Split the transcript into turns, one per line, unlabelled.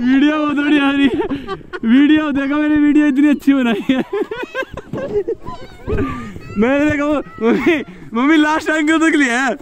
video बहुत बढ़िया आ रही है वीडियो देखा मैंने वीडियो इतनी अच्छी बनाई है मैंने देखा मम्मी मम्मी लास्ट टाइम क्यों तक लिया है